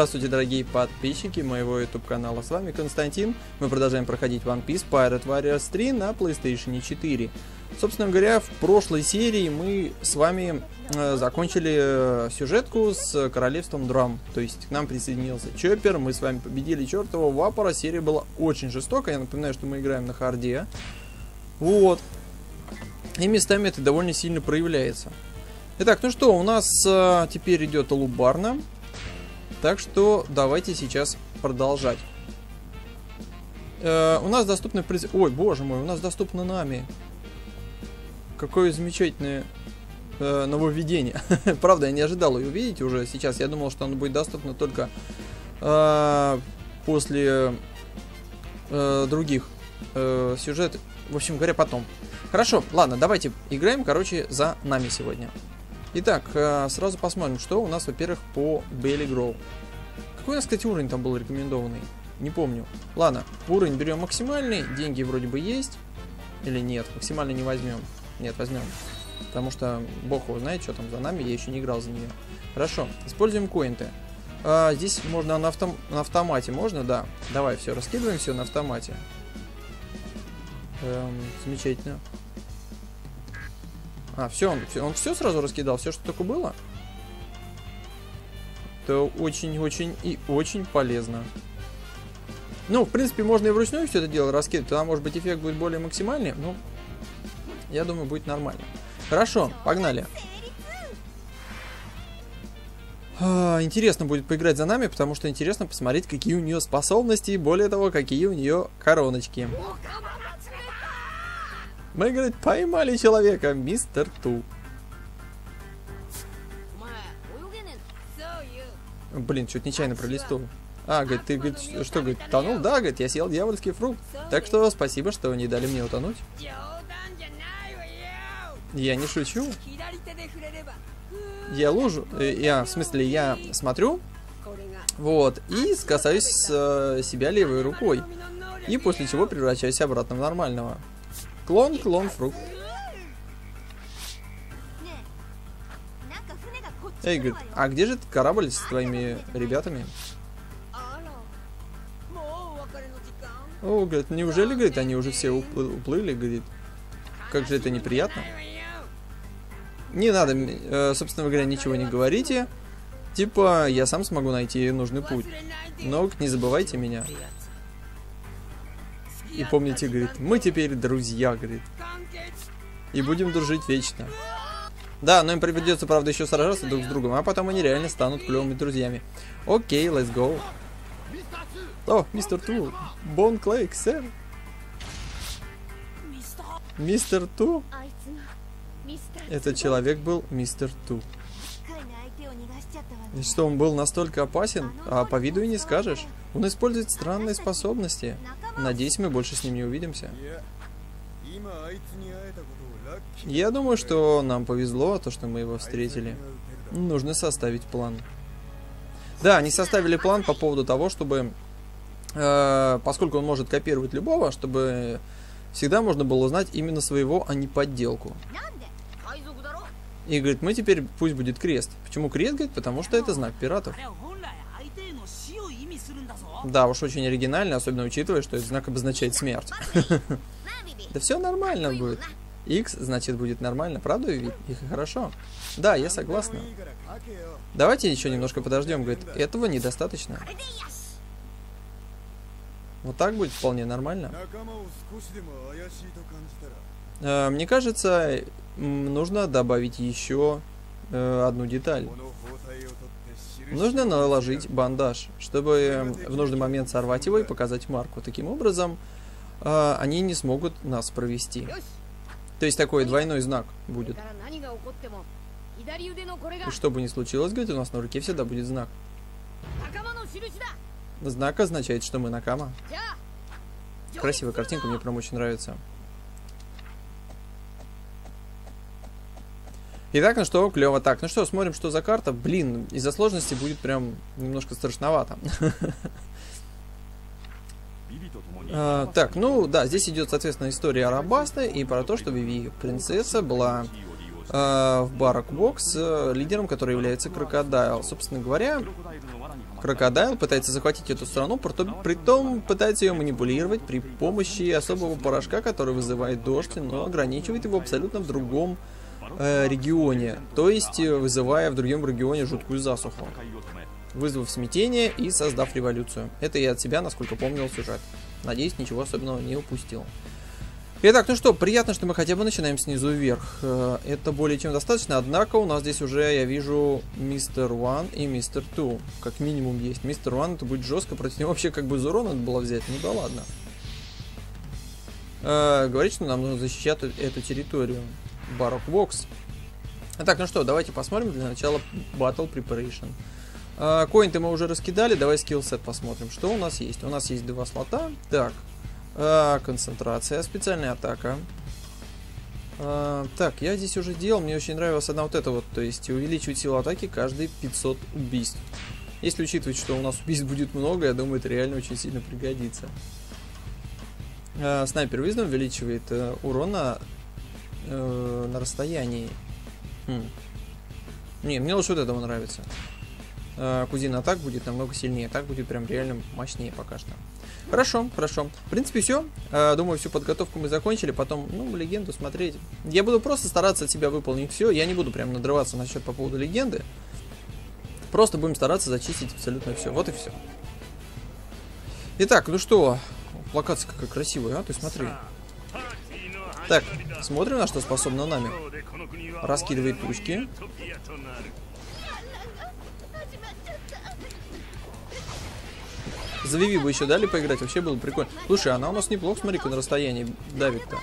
Здравствуйте, дорогие подписчики моего YouTube канала. С вами Константин. Мы продолжаем проходить One Piece Pirate Warriors 3 на PlayStation 4. Собственно говоря, в прошлой серии мы с вами э, закончили э, сюжетку с королевством Драм. То есть к нам присоединился Чоппер, мы с вами победили чертового Вапора. Серия была очень жестокая. Я напоминаю, что мы играем на харде. Вот. И местами это довольно сильно проявляется. Итак, ну что, у нас э, теперь идет Лубарна. Так что давайте сейчас продолжать. Э, у нас доступны... Ой, боже мой, у нас доступно нами. Какое замечательное э, нововведение. Правда, я не ожидал ее увидеть уже сейчас. Я думал, что оно будет доступно только э, после э, других э, сюжетов. В общем говоря, потом. Хорошо, ладно, давайте играем, короче, за нами сегодня. Итак, э, сразу посмотрим, что у нас, во-первых, по Белли Гроу. Какой у нас, кстати, уровень там был рекомендованный? Не помню. Ладно, уровень берем максимальный, деньги вроде бы есть. Или нет, максимально не возьмем. Нет, возьмем. Потому что бог его знает, что там за нами, я еще не играл за нее. Хорошо, используем коинты. А, здесь можно на, автом... на автомате, можно? Да. Давай, все, раскидываем все на автомате. Эм, замечательно. А, все, он, он все сразу раскидал, все, что только было? Это очень-очень и очень полезно. Ну, в принципе, можно и вручную все это дело раскидывать, тогда, может быть, эффект будет более максимальный, ну, я думаю, будет нормально. Хорошо, погнали. А, интересно будет поиграть за нами, потому что интересно посмотреть, какие у нее способности и, более того, какие у нее короночки. Мы, говорит, поймали человека, мистер Ту. Блин, что-то нечаянно пролистнул. А, говорит, ты, говорит, что, говорит, тонул? Да, говорит, я съел дьявольский фрукт. Так что спасибо, что не дали мне утонуть. Я не шучу. Я лужу, э, я, в смысле, я смотрю, вот, и касаюсь с себя левой рукой. И после чего превращаюсь обратно в нормального. Клон, клон, фрукт. Эй, говорит, а где же корабль с твоими ребятами? О, говорит, неужели, говорит, они уже все уплыли, говорит. Как же это неприятно. Не надо, э, собственно говоря, ничего не говорите. Типа, я сам смогу найти нужный путь. Но не забывайте меня. И помните, говорит, мы теперь друзья, говорит. И будем дружить вечно. Да, но им придется, правда, еще сражаться друг с другом, а потом они реально станут клевыми друзьями. Окей, let's go. О, мистер Ту. Бон Клейк, сэр. Мистер Ту? Этот человек был мистер Ту. И что, он был настолько опасен? А по виду и не скажешь. Он использует странные способности. Надеюсь, мы больше с ним не увидимся. Я думаю, что нам повезло, то, что мы его встретили. Нужно составить план. Да, они составили план по поводу того, чтобы... Э, поскольку он может копировать любого, чтобы всегда можно было узнать именно своего, а не подделку. И говорит, мы теперь, пусть будет крест. Почему крест, говорит? Потому что это знак пиратов. Да, уж очень оригинально, особенно учитывая, что этот знак обозначает смерть. Да все нормально будет. X, значит, будет нормально, правда? И хорошо. Да, я согласна. Давайте еще немножко подождем, говорит. Этого недостаточно. Вот так будет вполне нормально. Э, мне кажется, нужно добавить еще э, одну деталь. Нужно наложить бандаж, чтобы в нужный момент сорвать его и показать марку. Таким образом, э, они не смогут нас провести. То есть такой двойной знак будет. И что бы ни случилось, говорит, у нас на руке всегда будет знак. Знак означает, что мы Накама. Красивая картинка, мне прям очень нравится. Итак, ну что, клево. Так, ну что, смотрим, что за карта. Блин, из-за сложности будет прям немножко страшновато. А, так, ну да, здесь идет, соответственно, история Алабаста и про то, что Виви, принцесса, была э, в Baroque Works э, лидером, который является Крокодайл. Собственно говоря, Крокодайл пытается захватить эту страну, при том пытается ее манипулировать при помощи особого порошка, который вызывает дождь, но ограничивает его абсолютно в другом э, регионе, то есть э, вызывая в другом регионе жуткую засуху, вызвав смятение и создав революцию. Это я от себя, насколько помнил сюжет. Надеюсь, ничего особенного не упустил. Итак, ну что, приятно, что мы хотя бы начинаем снизу вверх. Э, это более чем достаточно, однако у нас здесь уже, я вижу, мистер One и мистер Two. Как минимум есть. Мистер One это будет жестко, против него вообще как бы из урона надо было взять. Ну да ладно. Э, говорит, что нам нужно защищать эту территорию. Барок Вокс. Так, ну что, давайте посмотрим для начала Battle Preparation. Э, Коинты мы уже раскидали, давай скиллсет посмотрим. Что у нас есть? У нас есть два слота. Так, а, концентрация, специальная атака. А, так, я здесь уже делал, мне очень нравилась одна вот эта вот, то есть увеличивать силу атаки каждые 500 убийств. Если учитывать, что у нас убийств будет много, я думаю, это реально очень сильно пригодится. А, снайпер Виздом увеличивает э, урон на, э, на расстоянии. Хм. Не, мне лучше вот этого нравится. Э, кузина атак будет намного сильнее, так будет прям реально мощнее пока что. Хорошо, хорошо. В принципе, все. Э, думаю, всю подготовку мы закончили. Потом, ну, легенду смотреть. Я буду просто стараться от себя выполнить все. Я не буду прям надрываться насчет по поводу легенды. Просто будем стараться зачистить абсолютно все. Вот и все. Итак, ну что, локация какая красивая, а? Ты смотри. Так, смотрим, на что способна нами. Раскидывает тучки. За Виви бы еще дали поиграть, вообще было прикольно. Слушай, она у нас неплохо, смотри-ка, на расстоянии давит-то.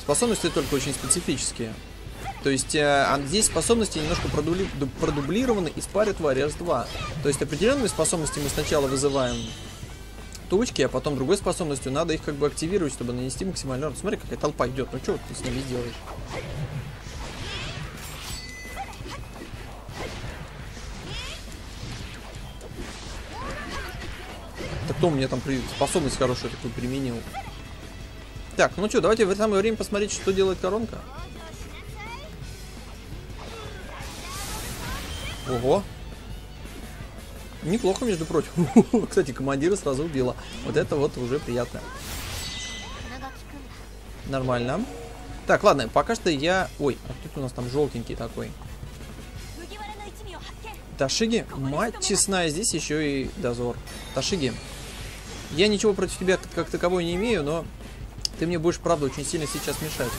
Способности только очень специфические. То есть э, здесь способности немножко продубли, продублированы из пары Warriors 2. То есть определенными способностями мы сначала вызываем тучки, а потом другой способностью надо их как бы активировать, чтобы нанести максимальный урон. Смотри, какая толпа идет. Ну что ты с ними сделаешь? кто мне там при... способность хорошую такую применил. Так, ну что, давайте в это самое время посмотреть, что делает коронка. Ого. Неплохо, между прочим. Кстати, командира сразу убила. Вот это вот уже приятно. Нормально. Так, ладно, пока что я... Ой, а кто у нас там желтенький такой? Ташиги? Мать честная, здесь еще и дозор. Ташиги, я ничего против тебя как таковой не имею, но ты мне будешь, правда, очень сильно сейчас мешать.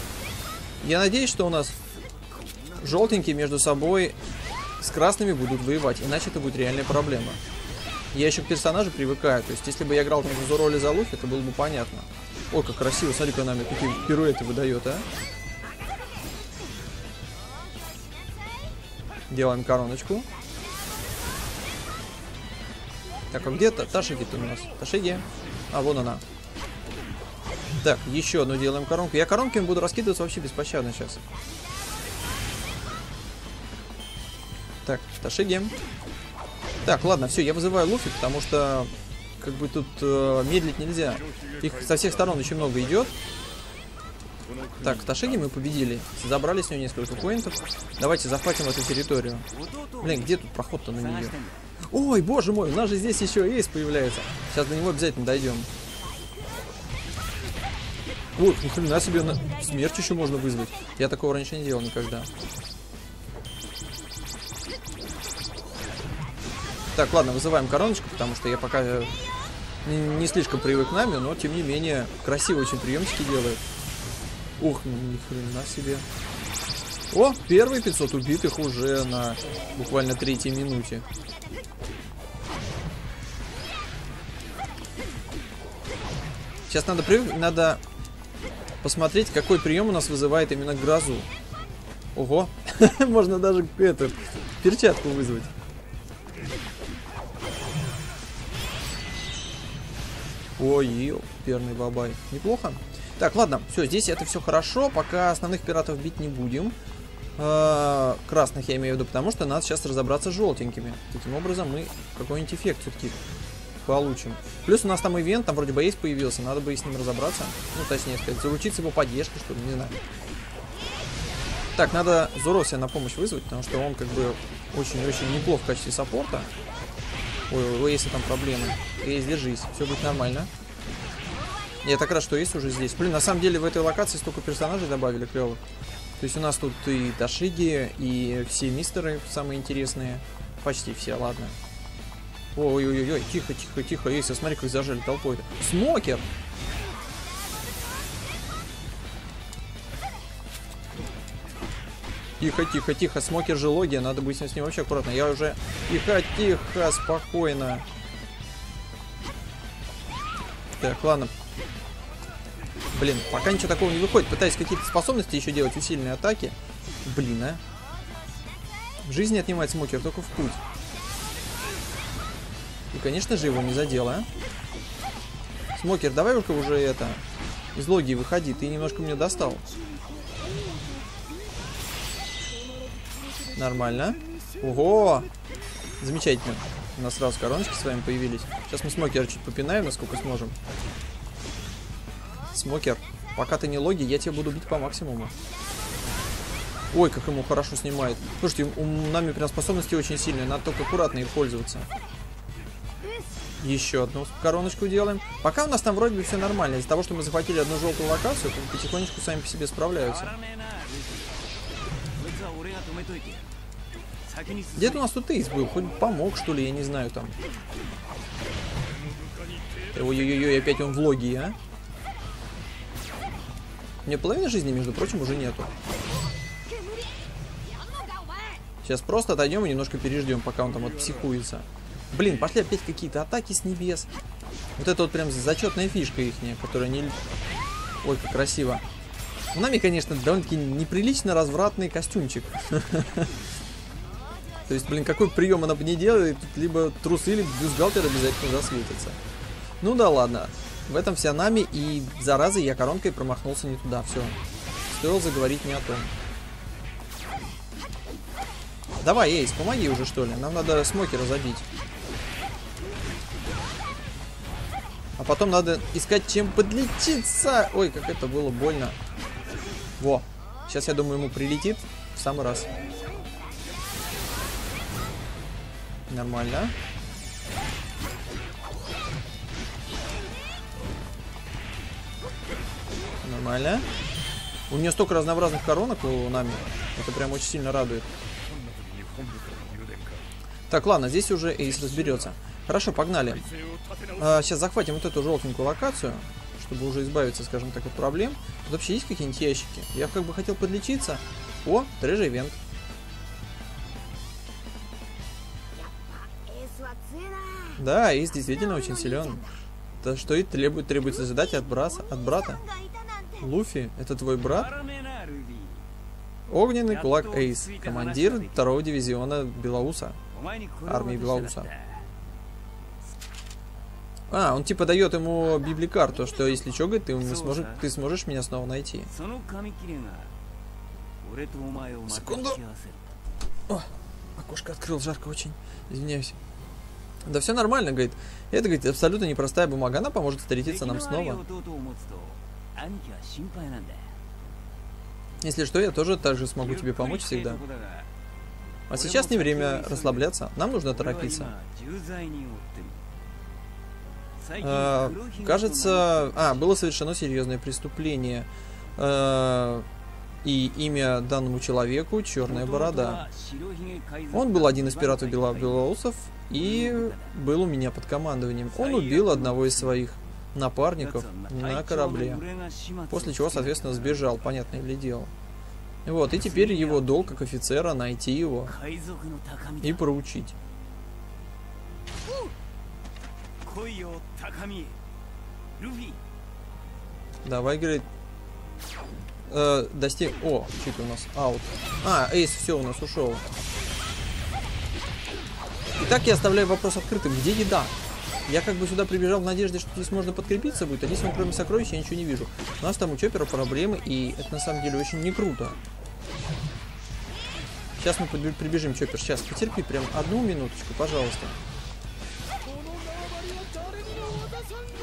Я надеюсь, что у нас желтенькие между собой с красными будут воевать, иначе это будет реальная проблема. Я еще к персонажу привыкаю, то есть если бы я играл там за роли за Луфи, это было бы понятно. Ой, как красиво, смотри-ка нами какие пируэты выдает, а. Делаем короночку. Так, а где-то Ташиги-то у нас? Ташиги. А, вон она. Так, еще одну делаем коронку. Я коронками буду раскидываться вообще беспощадно сейчас. Так, Ташиги. Так, ладно, все, я вызываю Луфи, потому что как бы тут э, медлить нельзя. Их со всех сторон очень много идет. Так, Ташиги мы победили. Забрали с нее несколько поинтов. Давайте захватим эту территорию. Блин, где тут проход-то на нее? Ой, боже мой, у нас же здесь еще эйс появляется. Сейчас до него обязательно дойдем. Ой, ни хрена себе, на... смерть еще можно вызвать. Я такого раньше не делал никогда. Так, ладно, вызываем короночку, потому что я пока не, не слишком привык к нами, но тем не менее красиво очень приемчики делает. Ух, ни хрена себе. О, первые 500 убитых уже на буквально третьей минуте. Сейчас надо, привык... надо посмотреть, какой прием у нас вызывает именно грозу. Ого, можно даже эту перчатку вызвать. Ой, перный бабай. Неплохо. Так, ладно, все, здесь это все хорошо, пока основных пиратов бить не будем. Э красных я имею в виду, потому что надо сейчас разобраться с желтенькими. Таким образом мы какой-нибудь эффект все-таки получим. Плюс у нас там ивент, там вроде есть появился, надо бы и с ним разобраться. Ну, точнее сказать, заручиться его поддержкой, что ли, не знаю. Так, надо Зуро себе на помощь вызвать, потому что он как бы очень-очень неплох в качестве саппорта. Ой, у Эйса там проблемы. Эйс, держись, все будет нормально. Я так рад, что Эйс уже здесь. Блин, на самом деле в этой локации столько персонажей добавили клевых. То есть у нас тут и Дашиги, и все мистеры самые интересные. Почти все, ладно. Ой-ой-ой, тихо, тихо, тихо. Эйса, смотри, как зажали толпой-то. Смокер! Тихо, тихо, тихо. Смокер же логия. Надо быть с ним вообще аккуратно. Я уже... Тихо, тихо, спокойно. Так, ладно. Блин, пока ничего такого не выходит. Пытаюсь какие-то способности еще делать, усиленные атаки. Блин, а. Жизнь отнимает смокер только в путь. И, конечно же, его не задело, а. Смокер, давай только уже это... Из логии выходи, ты немножко меня достал. Нормально. Ого! Замечательно. У нас сразу короночки с вами появились. Сейчас мы смокера чуть попинаем, насколько сможем. Смокер, пока ты не логи, я тебя буду бить по максимуму. Ой, как ему хорошо снимает. Слушайте, у нами прям способности очень сильные, надо только аккуратно их пользоваться. Еще одну короночку делаем. Пока у нас там вроде бы все нормально. Из-за того, что мы захватили одну желтую локацию, потихонечку сами по себе справляются. Где-то у нас тут Эйс был, хоть помог, что ли, я не знаю там. Ой-ой-ой, опять он в логи, а? Меня половины жизни, между прочим, уже нету. Сейчас просто отойдем и немножко переждем, пока он там отпсихуется. Блин, пошли опять какие-то атаки с небес. Вот это вот прям зачетная фишка их, которая не... Ой, как красиво. У нами, конечно, довольно-таки неприлично развратный костюмчик. То есть, блин, какой прием она бы не делает, либо трусы, либо бюстгальтер обязательно засветится. Ну да ладно. В этом вся нами, и зараза я коронкой промахнулся не туда. Все. Стоило заговорить не о том. Давай, Эйс, помоги уже, что ли. Нам надо смокера забить. А потом надо искать, чем подлечиться. Ой, как это было больно. Во. Сейчас, я думаю, ему прилетит в самый раз. Нормально. Нормально. У нее столько разнообразных коронок у нами. Это прям очень сильно радует. Так, ладно, здесь уже Эйс разберется. Хорошо, погнали. А, сейчас захватим вот эту желтенькую локацию, чтобы уже избавиться, скажем так, от проблем. Тут вообще есть какие-нибудь ящики? Я как бы хотел подлечиться. О, трэжи ивент. Да, Эйс действительно очень силен. То, что и требует, требуется ожидать от, браса, от брата. Луфи, это твой брат? Огненный кулак Эйс, командир второго дивизиона Белоуса, армии Белоуса. А, он типа дает ему библикарту, что если что, говорит, ты, сможешь, ты сможешь меня снова найти. Секунду. О, окошко открыл, жарко очень. Извиняюсь. Да все нормально, говорит. Это, говорит, абсолютно непростая бумага. Она поможет встретиться нам снова. Если что, я тоже также смогу тебе помочь всегда. А сейчас не время расслабляться. Нам нужно торопиться. А, кажется... А, было совершено серьезное преступление. А, и имя данному человеку Черная Борода. Он был один из пиратов белоусов и был у меня под командованием. Он убил одного из своих напарников на корабле. После чего, соответственно, сбежал, понятное ли дело. Вот, и теперь его долг как офицера найти его и проучить. Давай, говорит, э, достиг... О, что у нас? Аут. А, Эйс, все, у нас ушел. Итак, я оставляю вопрос открытым. Где еда? Я как бы сюда прибежал в надежде, что здесь можно подкрепиться будет, а здесь, вон, кроме сокровищ, я ничего не вижу. У нас там у Чоппера проблемы, и это на самом деле очень не круто. Сейчас мы прибежим, Чоппер. Сейчас, потерпи прям одну минуточку, пожалуйста.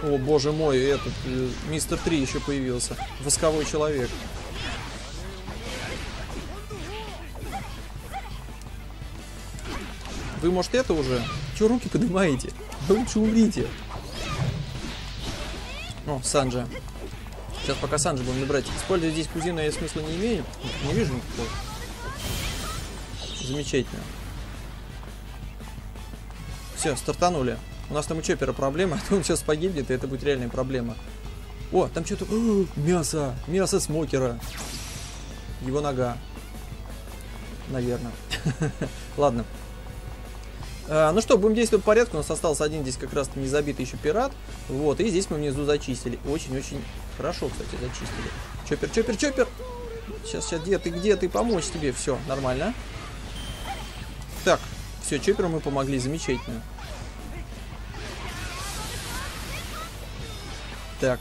О, боже мой, этот э, мистер 3 еще появился. Восковой человек. Вы, может, это уже Че руки поднимаете? Вы лучше умрите. О, Санджа. Сейчас пока Санджа будем набрать. Использовать здесь кузину я смысла не имею. Не вижу никакого. Замечательно. Все, стартанули. У нас там у Чоппера проблема, а то он сейчас погибнет, и это будет реальная проблема. О, там что-то... Мясо! Мясо смокера. Его нога. Наверное. Ладно. А, ну что, будем действовать по порядку. У нас остался один здесь как раз не забитый еще пират. Вот, и здесь мы внизу зачистили. Очень-очень хорошо, кстати, зачистили. Чоппер, чоппер, чоппер! Сейчас, сейчас, где ты, где ты? Помочь тебе. Все, нормально. Так, все, чопперу мы помогли, замечательно. Так.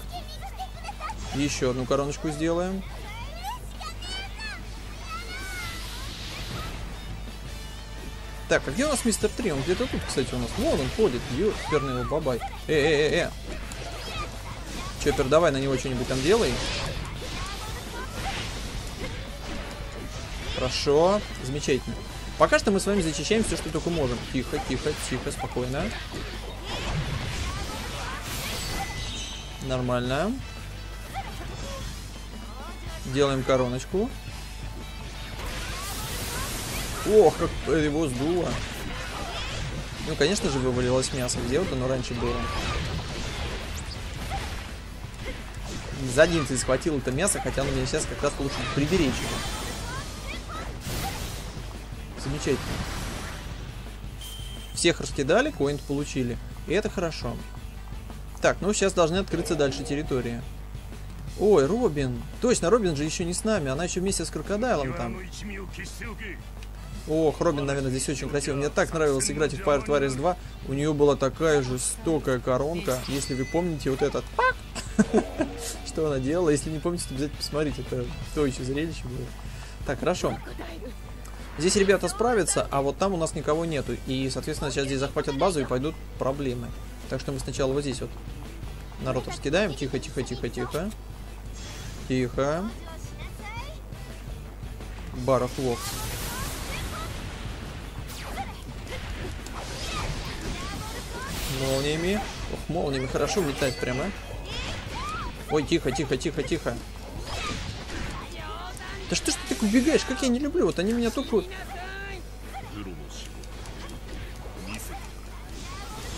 Еще одну короночку сделаем. Так, а где у нас мистер Три? Он где-то тут, кстати, у нас. Вон он ходит. Ёперный его бабай. Э-э-э-э. Чоппер, давай на него что-нибудь там делай. Хорошо. Замечательно. Пока что мы с вами зачищаем все, что только можем. Тихо, тихо, тихо, спокойно. Нормально. Делаем короночку. Ох, как его сдуло. Ну, конечно же, вывалилось мясо. Где вот оно раньше было? Задницей схватил это мясо, хотя мне сейчас как раз лучше приберечь его. Замечательно. Всех раскидали, коинт получили. И это хорошо. Так, ну сейчас должны открыться дальше территории. Ой, Робин. Точно, Робин же еще не с нами. Она еще вместе с крокодайлом там. Ох, Робин, наверное, здесь очень красиво. Мне так нравилось играть в Fire Twaris 2. У нее была такая жестокая коронка. Если вы помните вот этот... Что она делала? Если не помните, то обязательно посмотрите. Это то еще зрелище было. Так, хорошо. Здесь ребята справятся, а вот там у нас никого нету. И, соответственно, сейчас здесь захватят базу и пойдут проблемы. Так что мы сначала вот здесь вот народ раскидаем. Тихо, тихо, тихо, тихо. Тихо. Барахлов. Молниями. Ох, молниями хорошо летать прямо. Ой, тихо, тихо, тихо, тихо. Да что ж ты так убегаешь? Как я не люблю. Вот они меня только...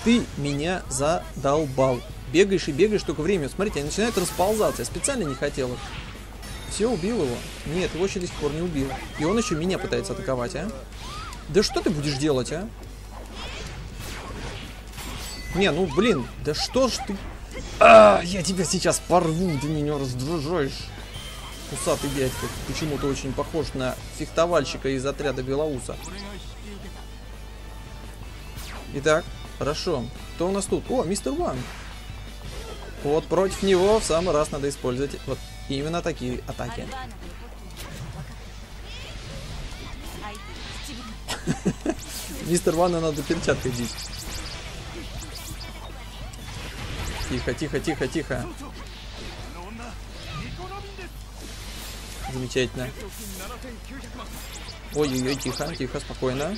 Ты меня задолбал. Бегаешь и бегаешь только время. Смотрите, они начинают расползаться. Я специально не хотел их. Все, убил его. Нет, его еще до сих пор не убил. И он еще меня пытается атаковать, а? Да что ты будешь делать, а? Не, ну блин, да что ж ты... А, я тебя сейчас порву, ты меня раздражаешь. Усатый дядька. Почему-то очень похож на фехтовальщика из отряда Белоуса. Итак, хорошо. Кто у нас тут? О, мистер Ван. Вот против него в самый раз надо использовать вот именно такие атаки. Мистер Ванна надо перчаткой бить. Тихо, тихо, тихо, тихо. Замечательно. Ой-ой-ой, тихо, тихо, спокойно.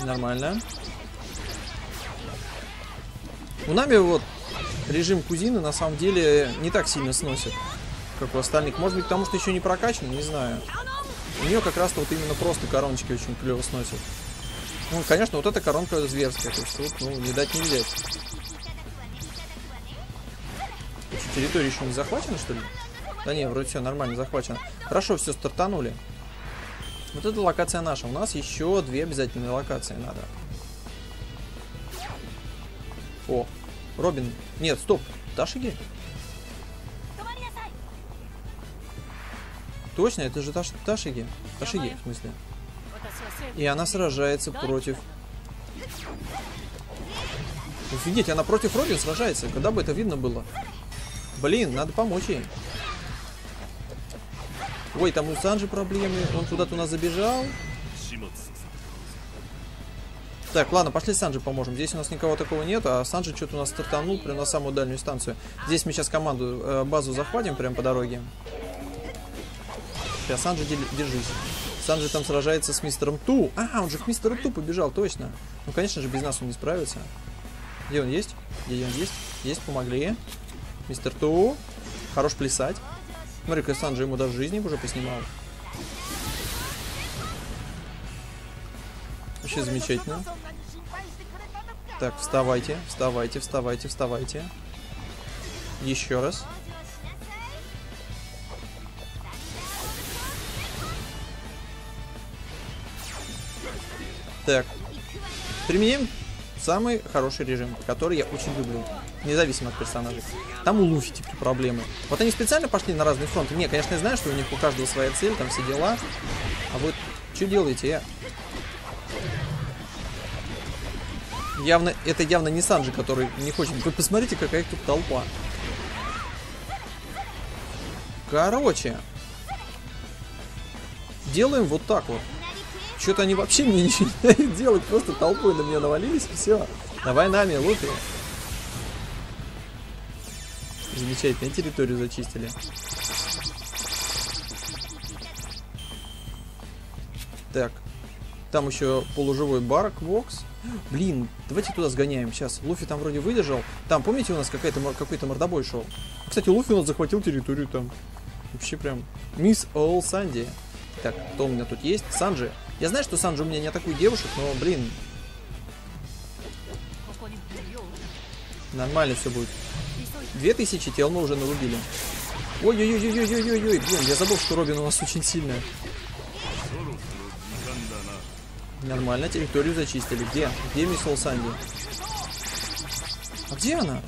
Нормально. У нами вот режим кузины на самом деле не так сильно сносит, как у остальных. Может быть, потому что еще не прокачан, не знаю. У нее как раз-то вот именно просто короночки очень клево сносят. Ну, конечно, вот эта коронка зверская. То есть тут, ну, не дать не взять. Что, территория еще не захвачена, что ли? Да не, вроде все нормально захвачено. Хорошо, все, стартанули. Вот эта локация наша. У нас еще две обязательные локации надо. О, Робин. Нет, стоп. Ташиги? Точно, это же Таш Ташиги. Ташиги, в смысле. И она сражается против... Офигеть, она против Робин сражается. Когда бы это видно было? Блин, надо помочь ей. Ой, там у Санжи проблемы. Он куда-то у нас забежал. Так, ладно, пошли Санджи поможем. Здесь у нас никого такого нет, а Санджи что-то у нас стартанул прямо на самую дальнюю станцию. Здесь мы сейчас команду, э, базу захватим прямо по дороге. Сейчас, Санджи, держись. Санджи там сражается с мистером Ту. А, он же к мистеру Ту побежал, точно. Ну, конечно же, без нас он не справится. Где он есть? Где он есть? Есть, помогли. Мистер Ту. Хорош плясать. Смотри-ка, Санджи ему даже жизни уже поснимал. Вообще замечательно. Так, вставайте, вставайте, вставайте, вставайте. Еще раз. Так. Применим самый хороший режим, который я очень люблю. Независимо от персонажей. Там у Луфи типа проблемы. Вот они специально пошли на разные фронты. Не, конечно, я знаю, что у них у каждого своя цель, там все дела. А вы что делаете, я? Явно, это явно не Санджи, который не хочет. Вы посмотрите, какая тут толпа. Короче. Делаем вот так вот. Что-то они вообще мне ничего не делать, просто толпой на меня навалились, и все. Давай нами, Луфи. Замечательно, территорию зачистили. Так. Там еще полуживой барк, Вокс. Блин, давайте туда сгоняем. Сейчас, Луфи там вроде выдержал. Там, помните, у нас какой-то мордобой шел? Кстати, Луфи у нас захватил территорию там. Вообще прям. Мисс Ол Санди. Так, кто у меня тут есть? Санджи. Я знаю, что Санджи у меня не атакует девушек, но, блин. Нормально все будет. Две тысячи тел мы уже нарубили. Ой-ой-ой-ой-ой-ой-ой, блин, я забыл, что Робин у нас очень сильная. Нормально, территорию зачистили. Где? Где мисс Санди? А где она?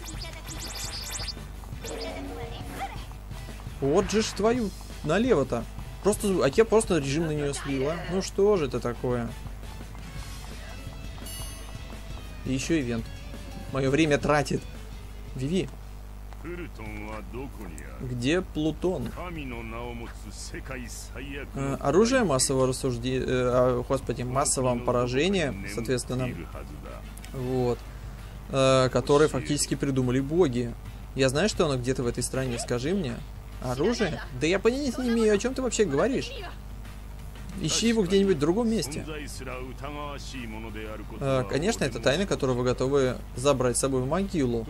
Вот же ж твою налево-то. Просто, а я просто режим на нее слила. Ну что же это такое? И еще ивент. Мое время тратит. Виви. Где Плутон? Э, оружие массового рассуждения, э, а, господи, массовом поражения, соответственно, вот, э, которые фактически придумали боги. Я знаю, что оно где-то в этой стране, скажи мне. Оружие? Да я понятия не имею, о чем ты вообще говоришь. Ищи его где-нибудь в другом месте. А, конечно, это тайна, которую вы готовы забрать с собой в могилу.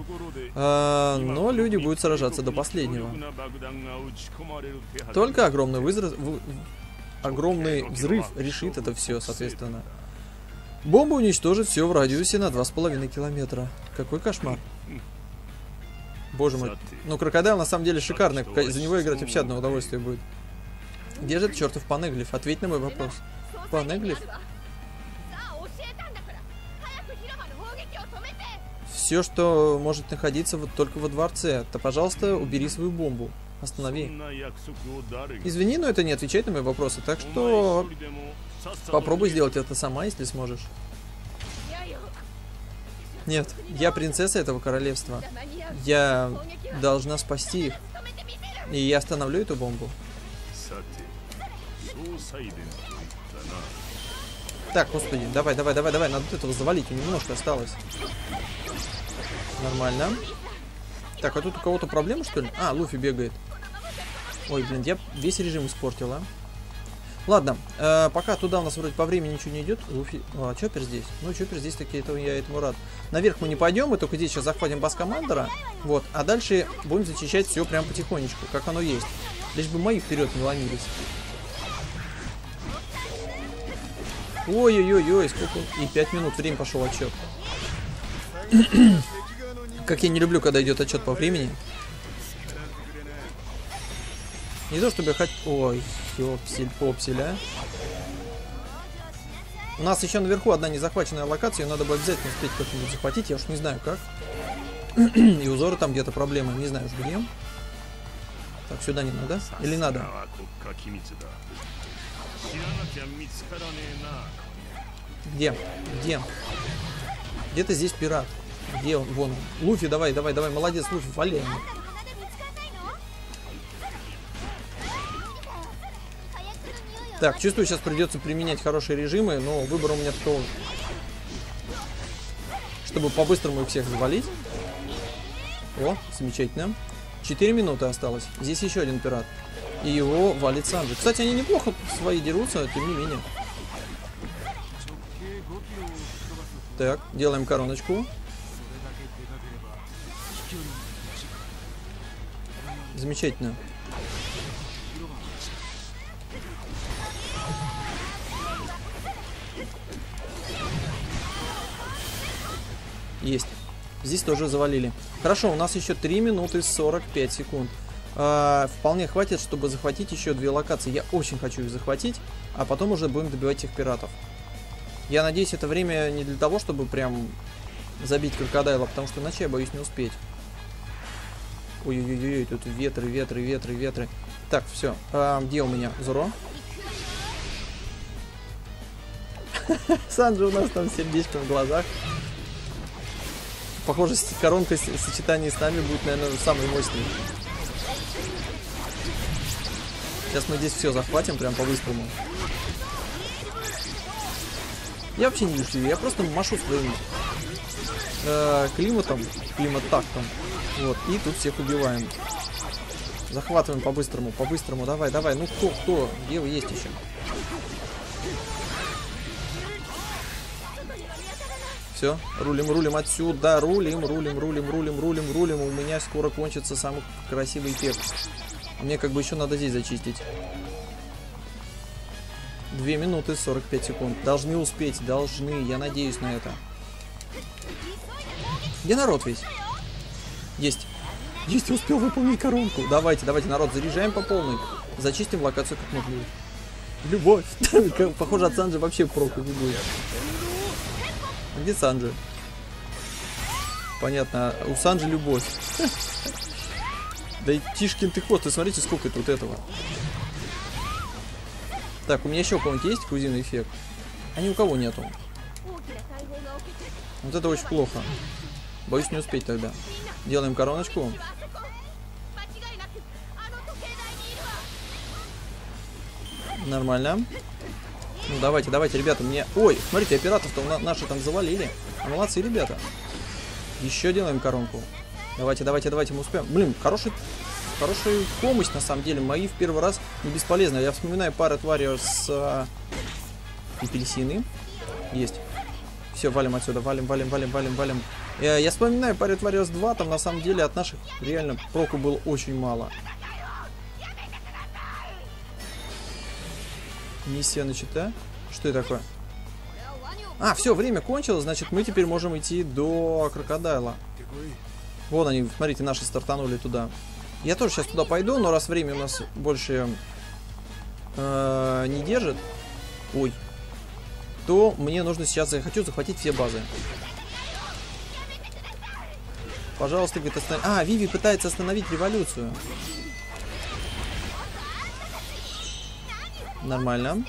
А, но люди будут сражаться до последнего. Только огромный, вызраз... в... огромный взрыв решит это все, соответственно. Бомба уничтожит все в радиусе на 2,5 километра. Какой кошмар. Боже мой. Ну, крокодил на самом деле шикарный. За него играть вообще одно удовольствие будет. Где же этот чертов Панеглиф? Ответь на мой вопрос. Панеглиф? Все, что может находиться вот только во дворце, то, пожалуйста, убери свою бомбу. Останови. Извини, но это не отвечает на мои вопросы, так что попробуй сделать это сама, если сможешь. Нет, я принцесса этого королевства. Я должна спасти их. И я остановлю эту бомбу. Так, господи, давай, давай, давай, давай, надо вот этого завалить, немножко осталось. Нормально. Так, а тут у кого-то проблемы, что ли? А, Луфи бегает. Ой, блин, я весь режим испортила. Ладно, э, пока туда у нас вроде по времени ничего не идет. Луфи... А, Чоппер здесь? Ну, Чоппер здесь такие, это я этому рад. Наверх мы не пойдем, мы только здесь сейчас захватим бас командора. Вот, а дальше будем зачищать все прям потихонечку, как оно есть. Лишь бы мои вперед не ломились. Ой-ой-ой-ой, сколько... И 5 минут, время пошел отчет. как я не люблю, когда идет отчет по времени. Не то, чтобы я хотел... Ой, ёпсель-попсель, а. У нас еще наверху одна незахваченная локация, ее надо бы обязательно успеть как-нибудь захватить, я уж не знаю как. И узоры там где-то проблемы, не знаю уж где. Так, сюда не надо? Или надо? Где? Где? Где-то здесь пират. Где он? Вон он. Луфи, давай, давай, давай. Молодец, Луфи, валяй. Так, чувствую, сейчас придется применять хорошие режимы, но выбор у меня такого, чтобы по-быстрому их всех завалить. О, замечательно. 4 минуты осталось. Здесь еще один пират. И его валит Санджи. Кстати, они неплохо свои дерутся, тем не менее. Так, делаем короночку. Замечательно. Есть. Здесь тоже завалили. Хорошо, у нас еще 3 минуты 45 секунд. А, вполне хватит, чтобы захватить еще две локации. Я очень хочу их захватить, а потом уже будем добивать их пиратов. Я надеюсь, это время не для того, чтобы прям забить крокодайла, потому что иначе я боюсь не успеть. Ой-ой-ой, тут ветры, ветры, ветры, ветры. Так, все. А, где у меня Зуро? Санджи у нас там сердечко в глазах. Похоже, коронка в сочетании с нами будет, наверное, самый мощный. Сейчас мы здесь все захватим прям по-быстрому. Я вообще не вижу, я просто машу своим э, климатом, климат-тактом. Вот, и тут всех убиваем. Захватываем по-быстрому, по-быстрому. Давай, давай. Ну кто, кто? Где вы есть еще? Все, рулим, рулим отсюда, рулим, рулим, рулим, рулим, рулим, рулим. У меня скоро кончится самый красивый эффект. Мне как бы еще надо здесь зачистить. 2 минуты 45 секунд. Должны успеть, должны. Я надеюсь на это. Где народ весь? Есть. Есть, успел выполнить коронку. Давайте, давайте, народ, заряжаем по полной. Зачистим локацию как могли. Любовь. Похоже, от Санджи вообще проку не будет. А где Санджи? Понятно, у Санджи любовь. Да Тишкин ты хвост, ты смотрите, сколько тут этого. Так, у меня еще у кого-нибудь есть кузинный эффект? А ни у кого нету. Вот это очень плохо. Боюсь не успеть тогда. Делаем короночку. Нормально. Ну, давайте, давайте, ребята, мне... Ой, смотрите, операторов-то на наши там завалили. Молодцы, ребята. Еще делаем коронку. Давайте, давайте, давайте, мы успеем. Блин, хороший, хорошая помощь, на самом деле. Мои в первый раз не бесполезно. Я вспоминаю пару тварей с а, апельсины. Есть. Все, валим отсюда, валим, валим, валим, валим, валим. Я, я вспоминаю тварей с 2, там на самом деле от наших реально проку было очень мало. Миссия начата. Что это такое? А, все, время кончилось, значит мы теперь можем идти до крокодайла. Вон они, смотрите, наши стартанули туда. Я тоже сейчас туда пойду, но раз время у нас больше э, не держит, ой, то мне нужно сейчас, я хочу захватить все базы. Пожалуйста, говорит, останов... А, Виви пытается остановить революцию. Нормально.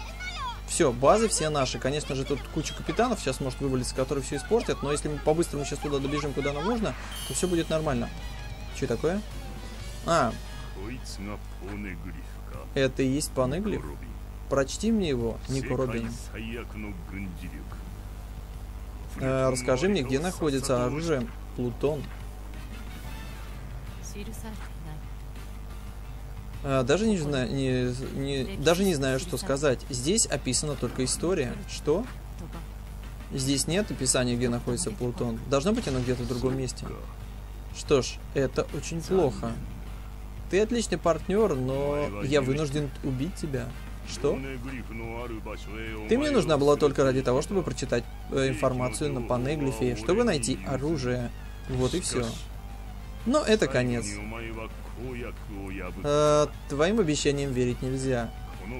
Все, базы все наши. Конечно же, тут куча капитанов сейчас может вывалиться, которые все испортят. Но если мы по-быстрому сейчас туда добежим, куда нам нужно, то все будет нормально. Что такое? А. Это и есть панеглиф? Прочти мне его, Нико Робин. Э, расскажи мне, где находится оружие Плутон. А, даже не знаю, не, не, даже не знаю, что сказать. Здесь описана только история. Что? Здесь нет описания, где находится Плутон. Должно быть оно где-то в другом месте. Что ж, это очень плохо. Ты отличный партнер, но я вынужден убить тебя. Что? Ты мне нужна была только ради того, чтобы прочитать э, информацию на панеглифе, чтобы найти оружие. Вот и все. Но это конец. Э, твоим обещаниям верить нельзя.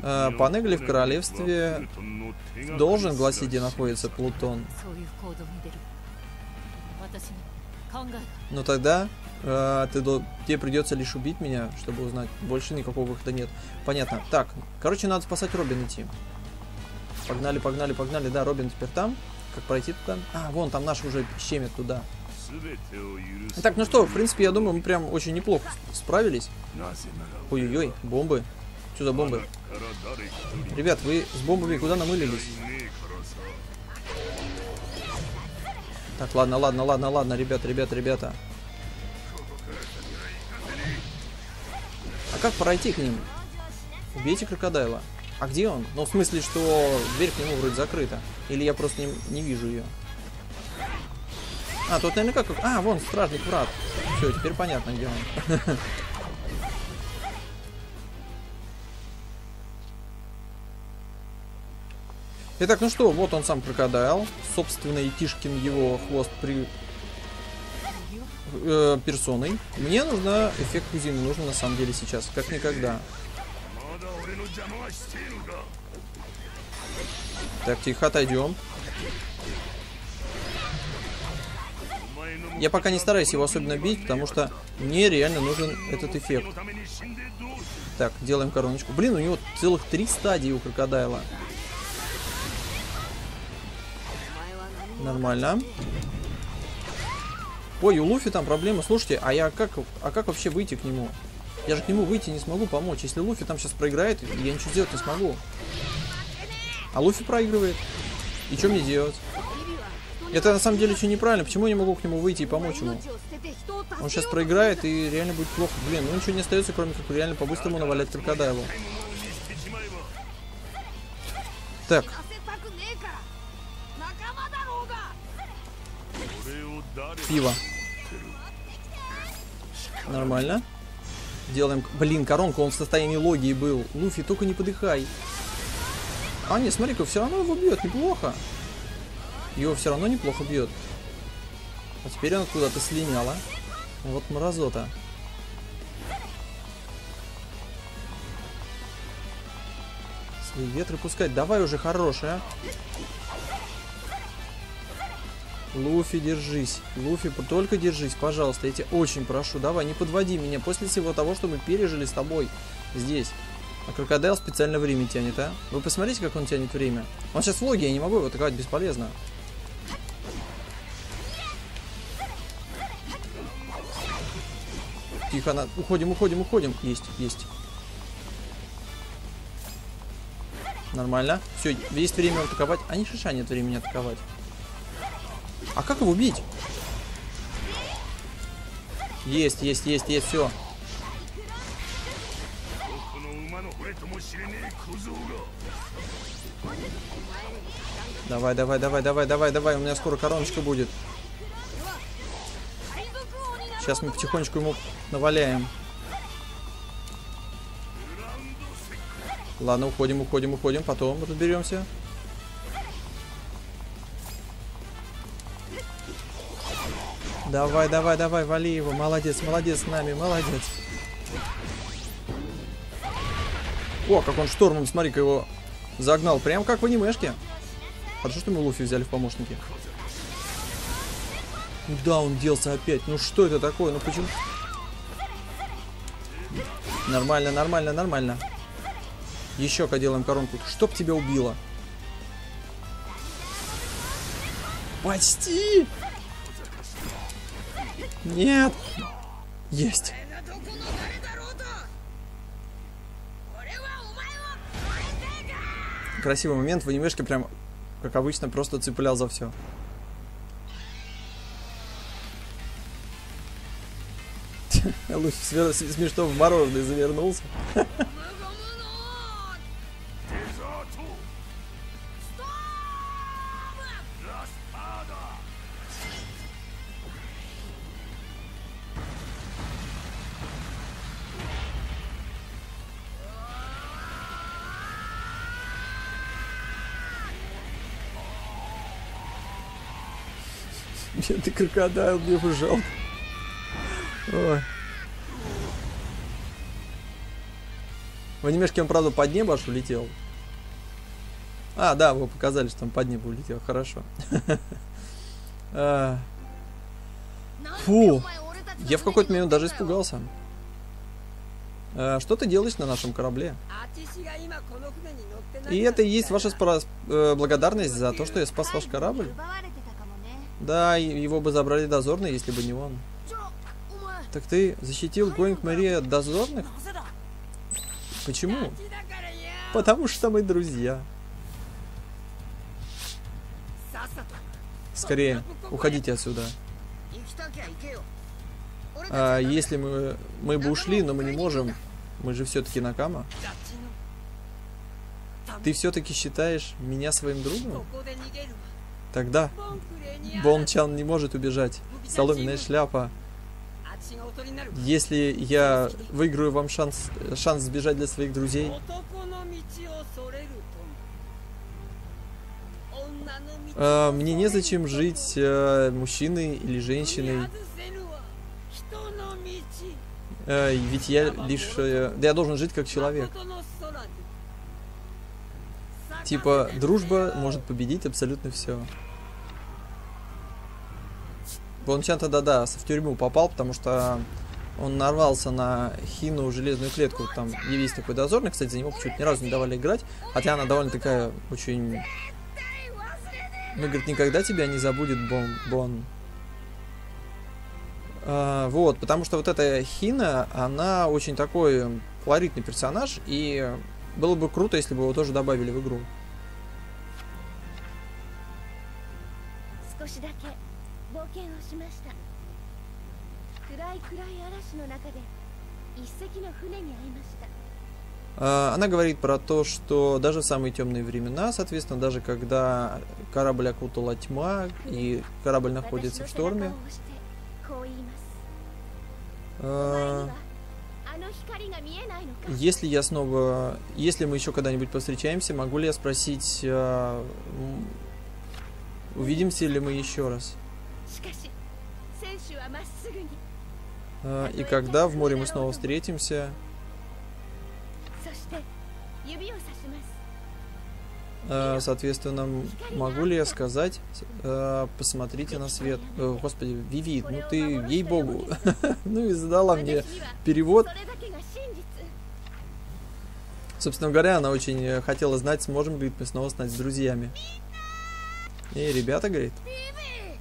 Э, Панегли в королевстве должен гласить, где находится Плутон. Но тогда э, ты, тебе придется лишь убить меня, чтобы узнать. Больше никакого выхода нет. Понятно. Так, короче, надо спасать Робин идти. Погнали, погнали, погнали. Да, Робин теперь там. Как пройти туда? А, вон, там наши уже щемят туда. Так, ну что, в принципе, я думаю, мы прям очень неплохо справились. Ой-ой-ой, бомбы. Что за бомбы? Ребят, вы с бомбами куда намылились? Так, ладно, ладно, ладно, ладно, ребята, ребята, ребята. А как пройти к ним? Убейте крокодайла. А где он? Ну, в смысле, что дверь к нему вроде закрыта. Или я просто не, не вижу ее. А, тут наверняка как... А, вон, стражник врат. Все, теперь понятно, где он. Итак, ну что, вот он сам крокодайл. Собственно, Тишкин его хвост при... Э, персоной. Мне нужна эффект кузины, нужно на самом деле сейчас, как никогда. Так, тихо, отойдем. Я пока не стараюсь его особенно бить, потому что мне реально нужен этот эффект. Так, делаем короночку. Блин, у него целых три стадии у крокодайла. Нормально. Ой, у Луфи там проблема. Слушайте, а я как, а как вообще выйти к нему? Я же к нему выйти не смогу помочь. Если Луфи там сейчас проиграет, я ничего сделать не смогу. А Луфи проигрывает. И что мне делать? Это на самом деле очень неправильно. Почему я не могу к нему выйти и помочь ему? Он сейчас проиграет и реально будет плохо. Блин, ну ничего не остается, кроме как реально по-быстрому навалять крокодайлу. Так. Пиво. Нормально. Делаем... Блин, коронку, он в состоянии логии был. Луфи, только не подыхай. А, не, смотри-ка, все равно его бьет неплохо. Его все равно неплохо бьет. А теперь она куда-то слиняла. Вот мразота. Свои ветры пускать. Давай уже хорошая. Луфи, держись. Луфи, только держись, пожалуйста. Я тебя очень прошу. Давай, не подводи меня. После всего того, что мы пережили с тобой здесь. А крокодайл специально время тянет, а? Вы посмотрите, как он тянет время. Он сейчас в логе, я не могу его атаковать бесполезно. Тихо, на... уходим, уходим, уходим. Есть, есть. Нормально. Все, есть время атаковать. А ни шиша нет времени атаковать. А как его убить? Есть, есть, есть, есть, все. Давай, давай, давай, давай, давай, давай. У меня скоро короночка будет. Сейчас мы потихонечку ему наваляем. Ладно, уходим, уходим, уходим. Потом разберемся. Давай, давай, давай, вали его. Молодец, молодец с нами, молодец. О, как он штормом, смотри-ка, его загнал. Прям как в анимешке. Хорошо, что мы Луфи взяли в помощники. Куда он делся опять? Ну что это такое? Ну почему? Нормально, нормально, нормально. Еще-ка делаем коронку. Чтоб тебя убило. Почти! Нет! Есть! Красивый момент в анимешке прям, как обычно, просто цеплял за все. Луч смешно в мороженое завернулся. Бедный крокодайл, мне жалко. Ой. В анимешке он, правда, под небо аж улетел. А, да, вы показали, что он под небо улетел. Хорошо. А. Фу. Я в какой-то момент даже испугался. А, что ты делаешь на нашем корабле? И это и есть ваша э, благодарность за то, что я спас ваш корабль? Да, его бы забрали дозорные, если бы не он. Так ты защитил Гоинг Мария от дозорных? Почему? Потому что мы друзья. Скорее, уходите отсюда. А если мы, мы бы ушли, но мы не можем. Мы же все-таки Накама. Ты все-таки считаешь меня своим другом? Тогда Бончан не может убежать. Соломенная шляпа если я выиграю вам шанс, шанс сбежать для своих друзей. Э, мне незачем жить э, мужчиной или женщиной. Э, ведь я лишь... Э, да я должен жить как человек. Типа, дружба может победить абсолютно все. Бончан тогда, да, в тюрьму попал, потому что он нарвался на Хину железную клетку. Там есть такой дозорный, кстати, за него почему-то ни разу не давали играть. Хотя она довольно такая очень... Ну, говорит, никогда тебя не забудет Бон. Бон. А, вот, потому что вот эта Хина, она очень такой колоритный персонаж, и было бы круто, если бы его тоже добавили в игру. 少しだけ 冒険をしました暗い暗い嵐の中で一隻の船に会いました А, Она говорит про то, что даже в самые темные времена, соответственно, даже когда корабль окутала тьма и корабль находится в 私の背中 шторме, を押してこう言います а, お前にはあの光が見えないのか если я снова, если мы еще когда-нибудь повстречаемся, могу ли я спросить, а, м, увидимся ли мы еще раз? А, и когда в море мы снова встретимся? А, соответственно, могу ли я сказать, а, посмотрите на свет. Господи, Виви, ну ты, ей-богу. ну и задала мне перевод. Собственно говоря, она очень хотела знать, сможем ли мы снова стать с друзьями. И ребята, говорит,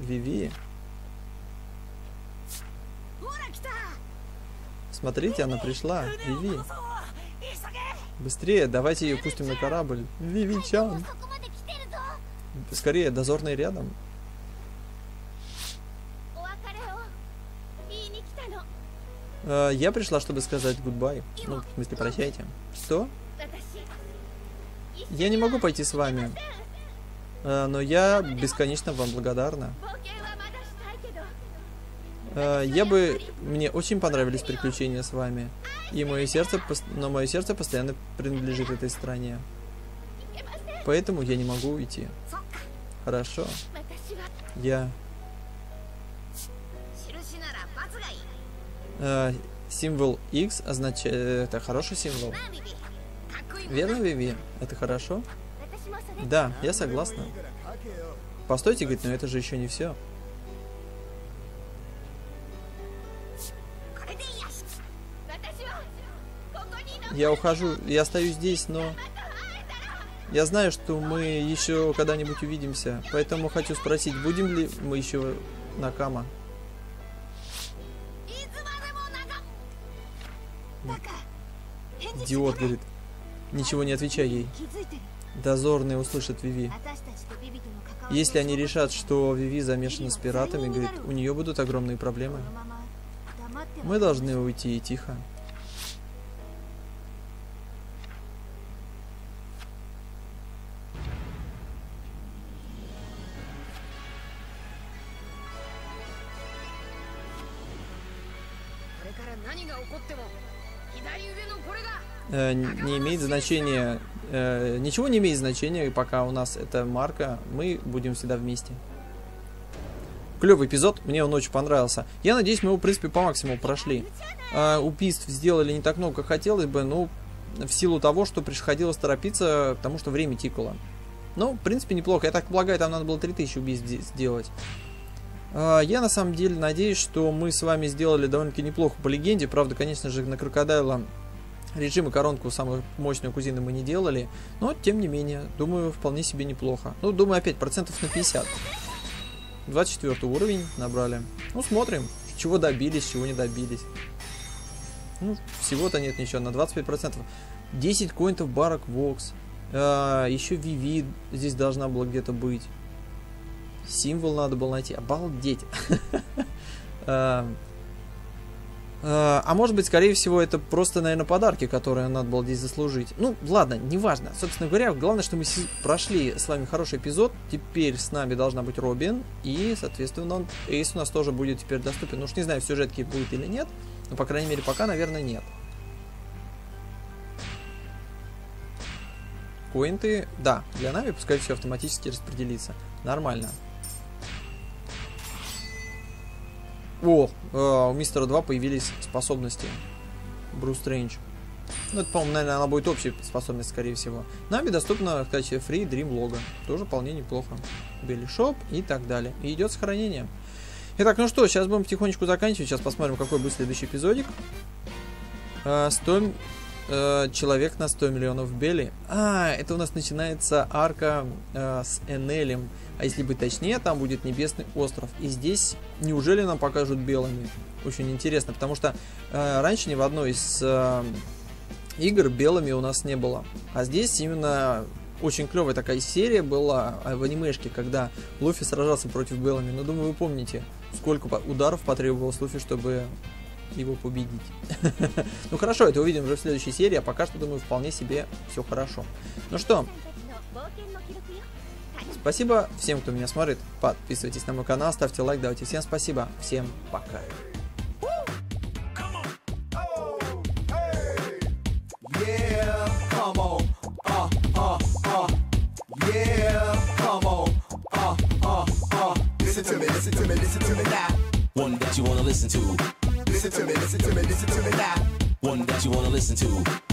Виви. Смотрите, она пришла. Виви. Быстрее, давайте ее пустим на корабль. Вивичан. Скорее, дозорный рядом. Э, я пришла, чтобы сказать гудбай. Ну, в смысле, прощайте. Что? Я не могу пойти с вами. Э, но я бесконечно вам благодарна. Э, я бы... Мне очень понравились приключения с вами. И мое сердце... Но мое сердце постоянно принадлежит этой стране. Поэтому я не могу уйти. Хорошо. Я... Э, символ X означает... Это хороший символ. Верно, Виви? Это хорошо? Да, я согласна. Постойте, говорит, но это же еще не все. Я ухожу, я остаюсь здесь, но... Я знаю, что мы еще когда-нибудь увидимся, поэтому хочу спросить, будем ли мы еще на Кама? Идиот, говорит. Ничего не отвечай ей. Дозорные услышат Виви. Если они решат, что Виви замешана с пиратами, говорит, у нее будут огромные проблемы. Мы должны уйти тихо. Э, не имеет значения, э, ничего не имеет значения, пока у нас эта марка, мы будем всегда вместе. Клевый эпизод, мне он очень понравился. Я надеюсь, мы его, в принципе, по максимуму прошли. А, убийств сделали не так много, как хотелось бы, ну, в силу того, что приходилось торопиться, потому что время тикало. Ну, в принципе, неплохо. Я так полагаю, там надо было 3000 убийств де- сделать. А, Я на самом деле надеюсь, что мы с вами сделали довольно-таки неплохо по легенде. Правда, конечно же, на Крокодайла режим и коронку самую мощную кузины мы не делали. Но, тем не менее, думаю, вполне себе неплохо. Ну, думаю, опять процентов на 50. 24 уровень набрали. Ну, смотрим, чего добились, чего не добились. Ну, всего-то нет ничего, на 25%. 10 коинтов барок Вокс. А, еще Виви здесь должна была где-то быть. Символ надо было найти. Обалдеть. А, Э, а может быть, скорее всего, это просто, наверное, подарки, которые надо было здесь заслужить. Ну, ладно, неважно. Собственно говоря, главное, что мы прошли с вами хороший эпизод. Теперь с нами должна быть Робин. И, соответственно, Эйс у нас тоже будет теперь доступен. Ну уж не знаю, в сюжетке будет или нет. Но, по крайней мере, пока, наверное, нет. Коинты, да, для нами пускай все автоматически распределится. Нормально. О, э, у мистера 2 появились способности. Брус Стрэндж. Ну, это, по-моему, наверное, она будет общая способность, скорее всего. Нами доступно качестве Free Dream Log а. Тоже вполне неплохо. Belly Shop и так далее. И идет сохранение. Итак, ну что, сейчас будем потихонечку заканчивать. Сейчас посмотрим, какой будет следующий эпизодик. 100 э, человек на 100 миллионов Белли. А, это у нас начинается арка э, с Энелем. А если быть точнее, там будет Небесный остров. И здесь неужели нам покажут Беллами? Очень интересно, потому что э, раньше ни в одной из э, игр белыми у нас не было. А здесь именно очень клевая такая серия была э, в анимешке, когда Луфи сражался против Беллами. Ну, думаю, вы помните, сколько ударов потребовалось Луфи, чтобы его победить. ну хорошо, это увидим уже в следующей серии, а пока что, думаю, вполне себе все хорошо. Ну что, спасибо всем, кто меня смотрит. Подписывайтесь на мой канал, ставьте лайк, давайте всем спасибо. Всем пока. Listen to me, now. One that you wanna listen to. Listen to me, listen to me, listen to me now. One that you wanna listen to.